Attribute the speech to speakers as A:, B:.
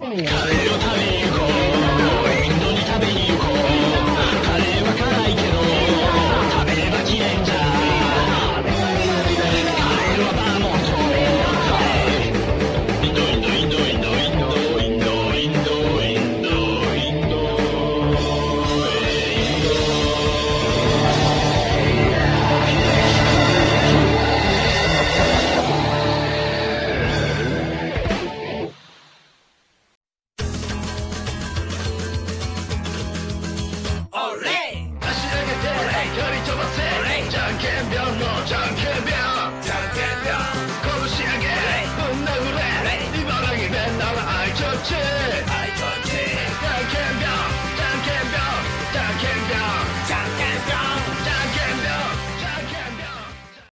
A: Oh, 열이 좁았어 장캔병 너 장캔병 장캔병 거무시하게 혼나고 그래 네 바람이 내 나라 알쳤지.